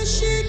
Kuishi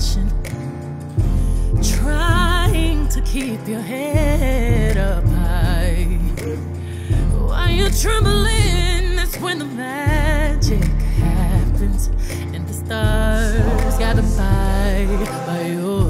crashing, trying to keep your head up high. While you're trembling, that's when the magic happens, and the stars gotta by your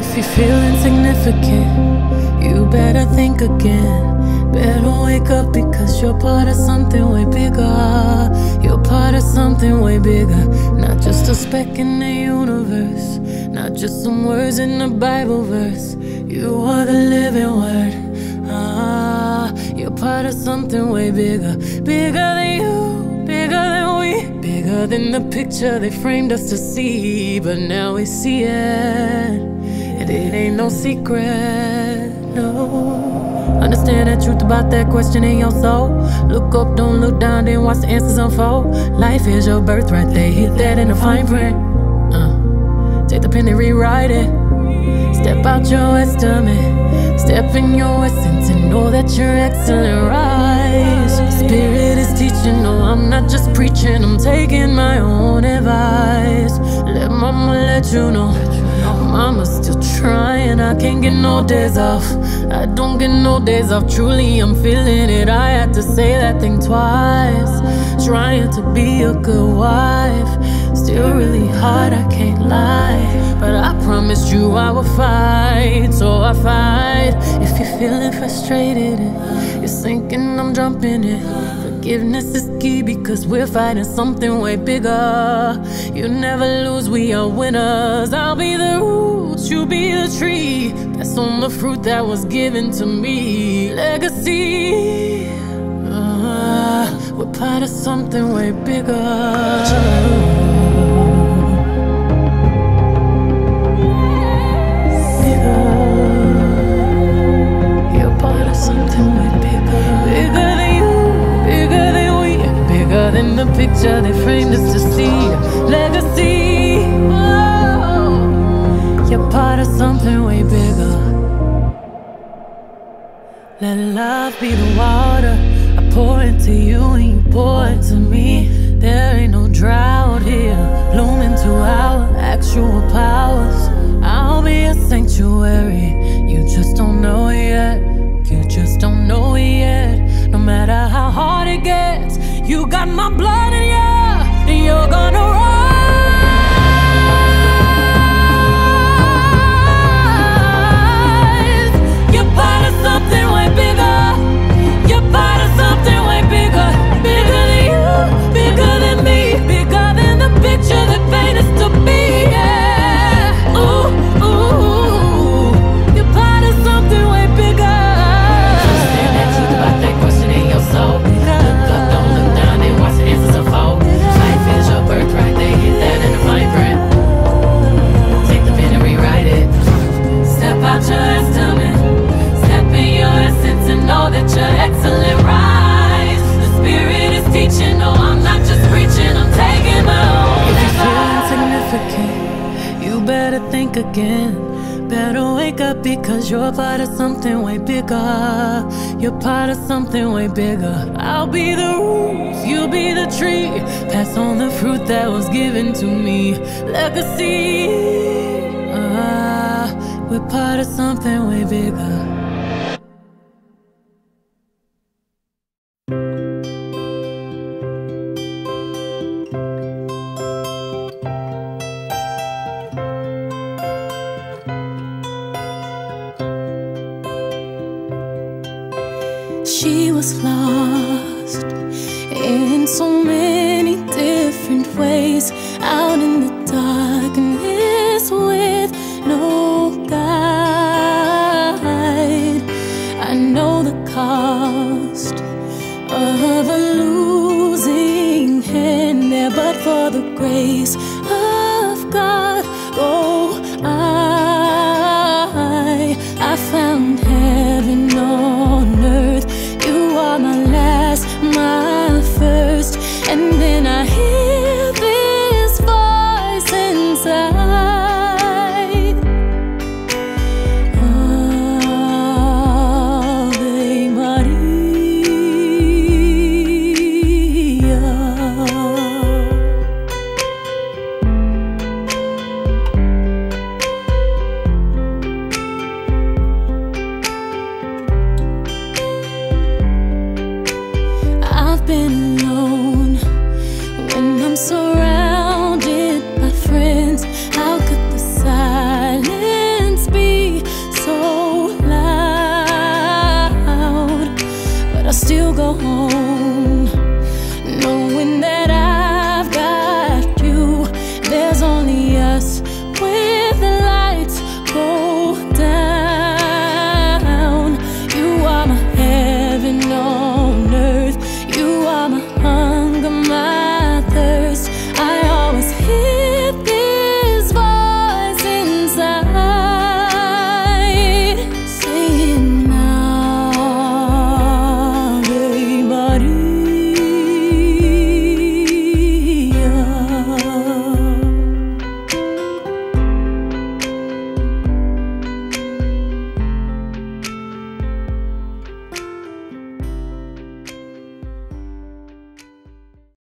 If you feel insignificant, you better think again. Better wake up because you're part of something way bigger. You're part of something way bigger. Not just a speck in the universe, not just some words in a Bible verse. You are the living word. Ah, you're part part of something way bigger, bigger than you, bigger than we, bigger than the picture they framed us to see. But now we see it, it ain't no secret, no. Understand the truth about that question in your soul. Look up, don't look down, then watch the answers unfold. Life is your birthright, they hit that in the fine print. Uh, take the pen and rewrite it. Step out your estimate, step in your essence, and know that you're excellent. Rise. Spirit is teaching, no, I'm not just preaching, I'm taking my own advice. Let mama let you know. Still trying, I can't get no days off. I don't get no days off, truly, I'm feeling it. I had to say that thing twice. Trying to be a good wife. Still really hard, I can't lie. But I promised you I would fight, so I fight. If you're feeling frustrated and you're sinking, I'm jumping in. Forgiveness is key because we're fighting something way bigger. You never lose, we are winners. I'll be the roots, you be the tree. That's on the fruit that was given to me. Legacy. Uh, we're part of something way bigger. Bigger. The picture they framed us to see. Legacy. Oh, you're part of something way bigger. Let love be the water I pour into you and you pour into me. There ain't no drought here. Bloom into our actual powers. I'll be a sanctuary. You just don't you got my blood in you, and you're gonna Better wake up because you're part of something way bigger. You're part of something way bigger. I'll be the roots, you be the tree. Pass on the fruit that was given to me. Legacy. Ah, we're part of something way bigger. Different I'm surrounded